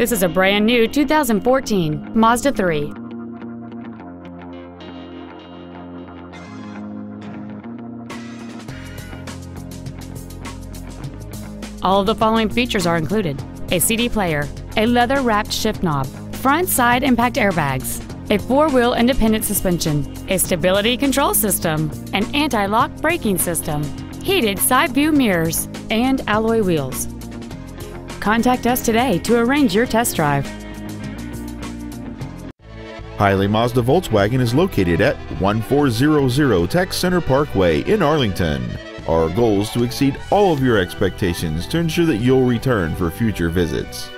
This is a brand new 2014 Mazda 3. All of the following features are included. A CD player, a leather-wrapped shift knob, front side impact airbags, a four-wheel independent suspension, a stability control system, an anti-lock braking system, heated side view mirrors, and alloy wheels. Contact us today to arrange your test drive. Hiley Mazda Volkswagen is located at 1400 Tech Center Parkway in Arlington. Our goal is to exceed all of your expectations to ensure that you'll return for future visits.